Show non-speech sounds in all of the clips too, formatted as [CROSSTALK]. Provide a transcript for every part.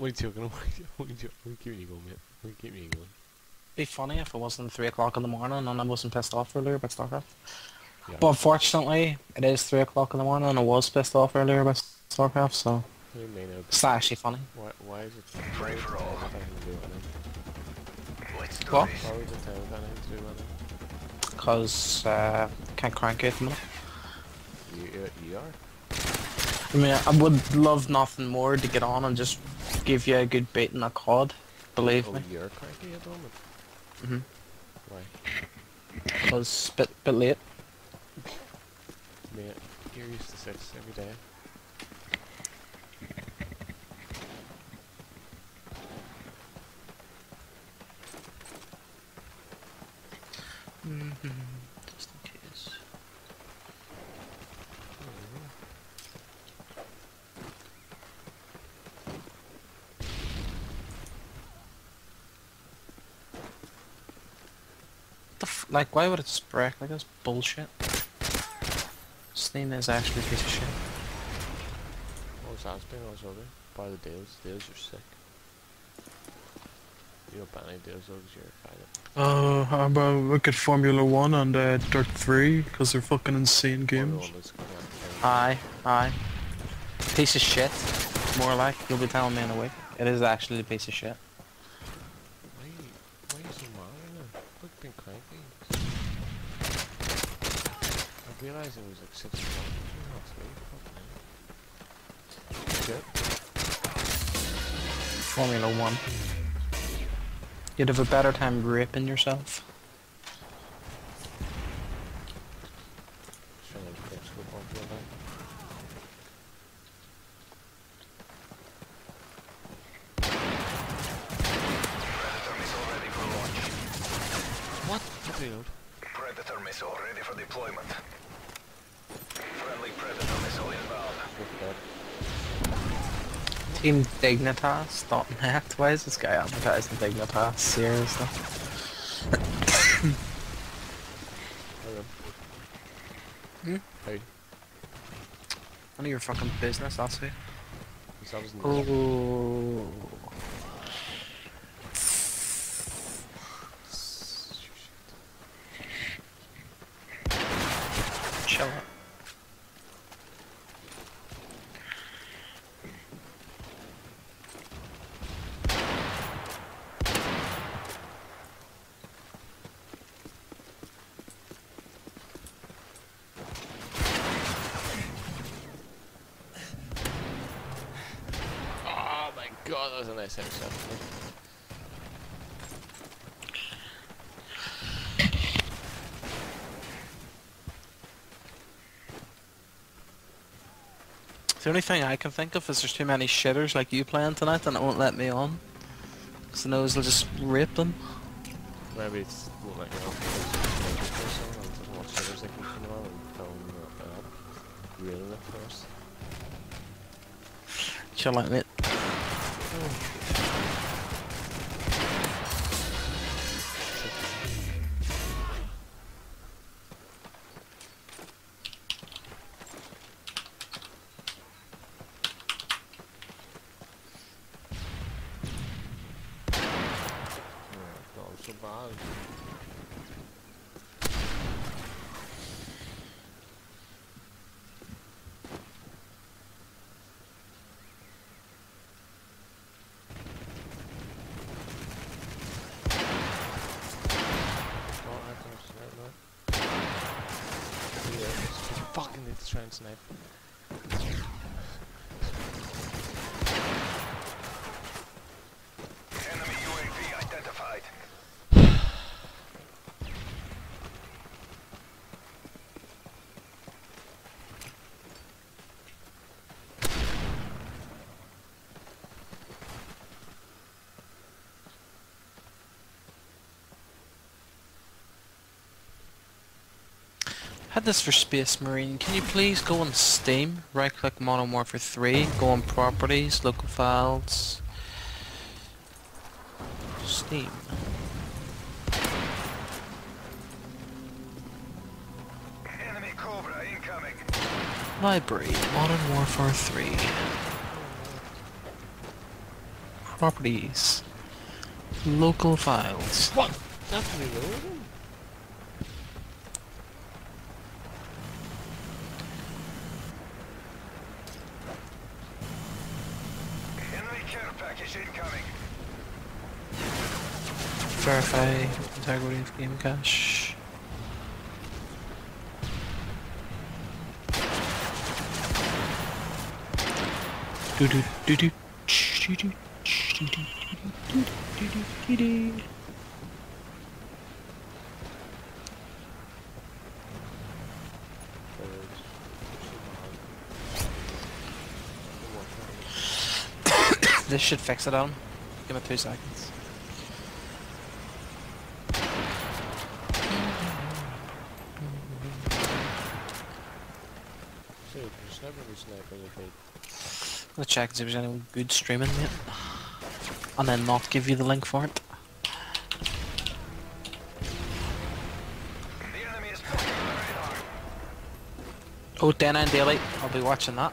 What are you talking about? [LAUGHS] What are you joking? What are you keeping you going, mate? What are you keeping you going? Be funny if it wasn't three o'clock in the morning and I wasn't pissed off earlier about StarCraft. Yeah. But unfortunately, it is three o'clock in the morning and I was pissed off earlier about StarCraft, so What do you mean? it's not actually funny. Why, why is it... Why is it time with anything to do with anything? What? Why was it time with anything to do with? Because uh, can't crank it at the minute. You, uh, you are? I mean, I would love nothing more to get on and just give you a good bait in a cod. Believe Oh, me. you're cranky at the moment? Mhm. Why? Because bit bit late. Mate, you're used to six every day. Just in case. The f like, why would it just break? Like, that's bullshit. Steam is actually a piece of shit. Oh, Sam's been on other. Buy the deals. Deals are sick. You don't buy any deals though, 'cause you're a fighter. Uh, how about look at Formula One and uh, Dirt 3, because they're fucking insane games. Aye, aye. Piece of shit. More like, you'll be telling me in a week. It is actually a piece of shit. Why, why are you so mad right now? Look, being cranky. I realised it was like six o'clock. Fucking hell. Shit. Formula One. You'd have a better time raping yourself. Just trying to get scope on for that. Predator missile ready for launch. What? What? Predator missile ready for deployment. Friendly Predator missile at Team Dignitas.net. [LAUGHS] Why is this guy advertising Dignitas? Seriously. Hmm? Hey, None of your fucking business, that's it. this was in Oh. Chill out. Oh that was a nice headshot. The only thing I can think of is there's too many shitters like you playing tonight and it won't let me on. The nose will just rape them. Maybe it's won't let you off because it's a person and doesn't want shitters that keep coming on and film it up. Reeling it for. Chill out, mate. Yeah, not so bad. Oh, I can snipe now. Yeah, just fucking need to try snipe. Enemy UAV identified. Had this for Space Marine. Can you please go on Steam, right click Modern Warfare 3, go on Properties, Local Files, Steam. Enemy Cobra incoming. Library, Modern Warfare 3. Properties. Local files. What? That's reloading. Enemy care package incoming. Verify integrity of game cache. Do do do do do do do do do do do do do. This should fix it, Adam. Give me two seconds. Let me check if there's any good streaming, mate. And then not give you the link for it. Oh, Dana and Daily, I'll be watching that.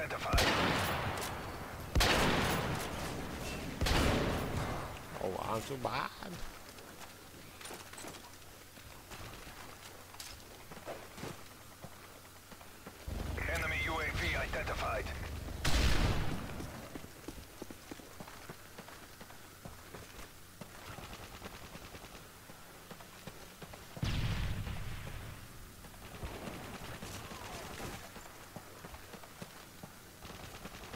identified. Oh, I'm so bad.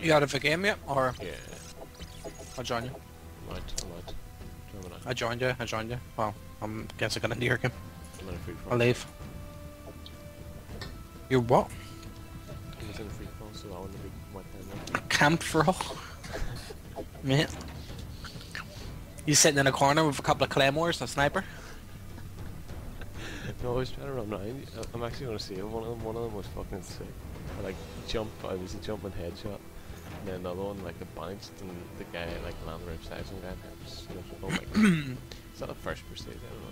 You out of the game yet? Or Yeah. I'll join you. I might. I might. I'm I joined you, I joined you. Well, I'm guess I got into your game. a, I'm in a free fall. I'll leave. You're what? I was in a free fall, so I want to be Camp for all? [LAUGHS] Mate. You sitting in a corner with a couple of claymores and a sniper? [LAUGHS] No, I was trying to run around. I'm actually going to save one of them. One of them was fucking sick. I like jump. I was a jumping headshot. Then another one like it bounced and the guy like landed beside some guy. and I was- I was like, oh my [CLEARS THROAT] god. Is that the first prestige? I don't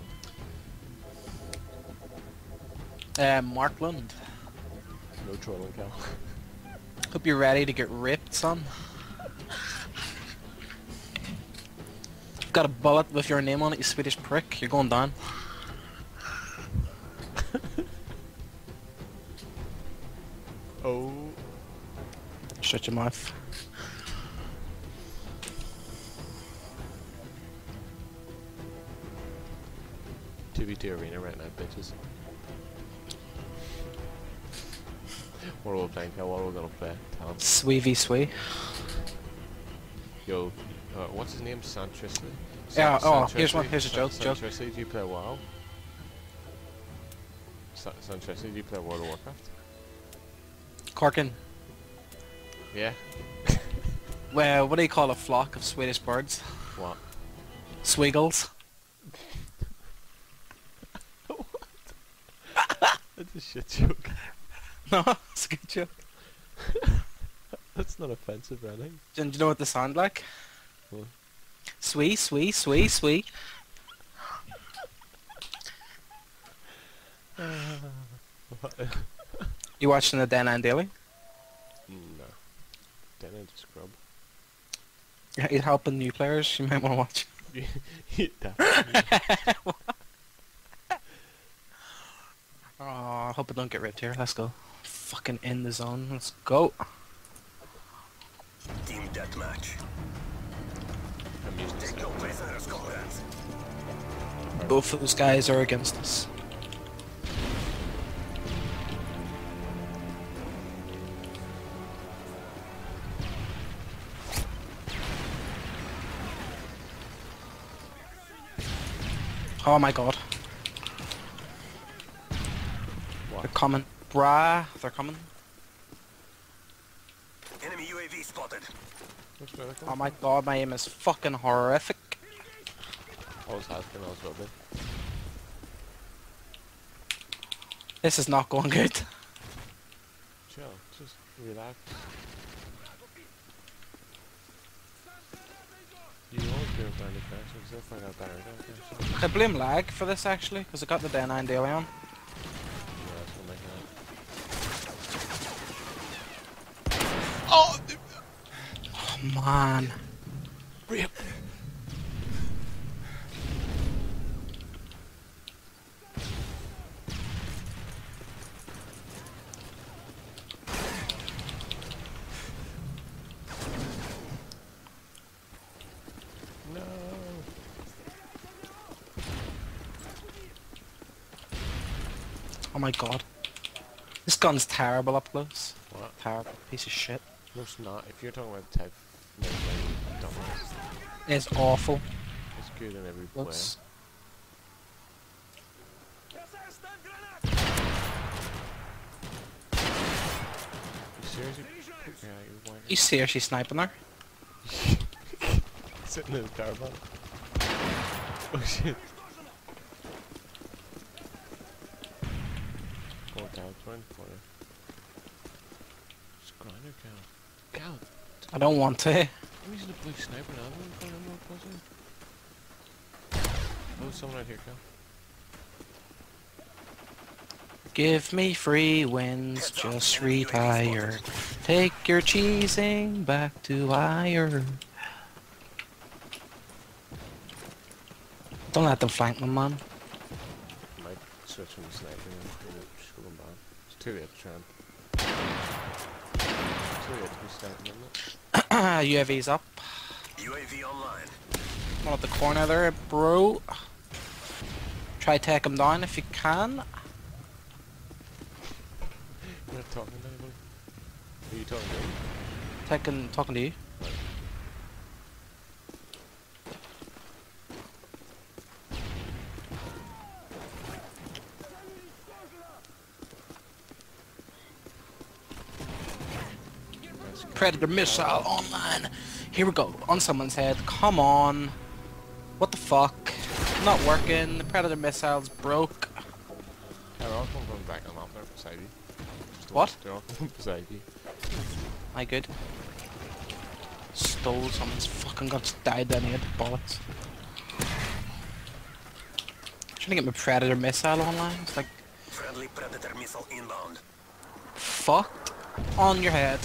know. Uh, Markland. No trolling Cal. [LAUGHS] Hope you're ready to get ripped, son. Got a bullet with your name on it, you Swedish prick. You're going down. Shut your mouth. Two arena right now, bitches. What are we playing? What are we gonna play? Tell. Sweevy swee. Yo, uh, what's his name? Santrisley? Yeah, oh, San here's one- here's a joke, San- joke. Do you play WoW? San Santrisley, do you play World of Warcraft? Corkin. Yeah. [LAUGHS] Well, what do you call a flock of Swedish birds? What? Swiggles. what? [LAUGHS] That's a shit joke. [LAUGHS] No, it's a good joke. That's not offensive or anything. Do you know what they sound like? What? Swee, swee, swee, swee. You watching the Day9 Daily? No. Then I just scrub. Yeah, He's helping new players. You might want to watch. [LAUGHS] Oh, [LAUGHS] I hope I don't get ripped here. Let's go. Fucking in the zone. Let's go. Team deathmatch. I'm using Take no sniper. prisoners, comrades. Both of those guys are against us. Oh my god. What? They're coming. Brah, they're coming. Enemy UAV spotted. Which way they Oh my god, my aim is fucking horrific. Always has been, always will be. This is not going good. Chill, just relax. You always do a blinded crash, because they'll find out better, don't they? So, I blame lag for this actually, because I got the day 9 daily on. yeah, that's what I'm making it. Oh, oh man. No! Oh my god. This gun's terrible up close. What? Terrible piece of shit. No, it's not. If you're talking about the type of like, dumbass, It's awful. it's good in every way. Looks. You seriously? Yeah. You seriously sniping her? [LAUGHS] Sitting in the caravan. Oh shit. Go down, join for you. Grinder cow. Cow, I don't want to. I'm using a blue sniper now. I'm going to more pussy. Oh, someone out here, cow. Give me free wins, just retire. Take your cheesing back to higher. Don't let them flank me, man. Might switch from the sniper and go just go back. It's too late to try and... Too late to be sniping, isn't it? [COUGHS] UAV's up. UAV online. One at the corner there, bro. Try take him down if you can. [LAUGHS] You're not talking to anybody? Are you talking to me? Taking, talking to you. Predator missile online. Here we go. On someone's head. Come on. What the fuck? Not working. The Predator missile's broke. They're all coming back on up there beside you. Just What? They're all coming beside you. I good. Stole someone's fucking got died down here. Bollocks. Trying to get my Predator missile online. It's like Friendly Predator missile inbound. fucked on your head.